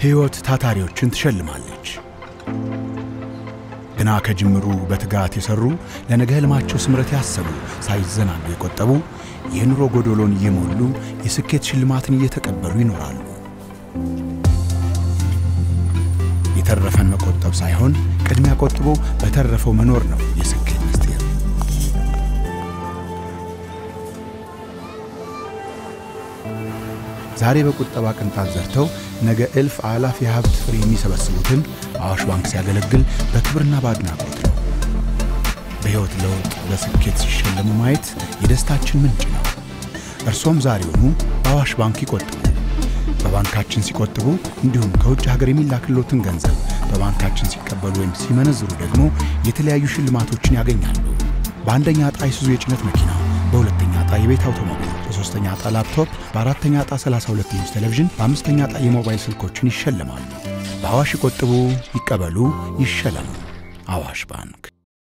ሕይወት ታታሪዎችን ትሸልማለች። ግና ከጅምሩ በትጋት የሠሩ ለነገ ሕልማቸው ስምረት ያሰቡ ሳይዘናጉ የቆጠቡ የኑሮ ጎዶሎን እየሞሉ የስኬት ሽልማትን እየተቀበሉ ይኖራሉ። የተረፈን መቆጠብ ሳይሆን ቅድሚያ ቆጥቦ በተረፈው መኖር ነው የስኬት ምስጢር። ዛሬ በቁጠባ ቅንጣት ዘርተው ነገ እልፍ አላፍ የሀብት ፍሬ የሚሰበስቡትን አዋሽ ባንክ ሲያገለግል በክብርና በአድናቆት ነው። በሕይወት ለውጥ በስኬት ሲሸለሙ ማየት የደስታችን ምንጭ ነው። እርሶም ዛሬውኑ በአዋሽ ባንክ ይቆጥቡ። በባንካችን ሲቆጥቡ እንዲሁም ከውጭ ሀገር የሚላክሎትን ገንዘብ በባንካችን ሲቀበሉ ወይም ሲመነዝሩ ደግሞ የተለያዩ ሽልማቶችን ያገኛሉ። በአንደኛ ዕጣ ይሱዙ የጭነት መኪና፣ በሁለተኛ ዕጣ የቤት አውቶሞቢል፣ በሦስተኛ ዕጣ ላፕቶፕ፣ በአራተኛ ዕጣ 32 ኢንች ቴሌቪዥን፣ በአምስተኛ ዕጣ የሞባይል ስልኮችን ይሸልማሉ። በአዋሽ ይቆጥቡ፣ ይቀበሉ፣ ይሸለሙ። አዋሽ ባንክ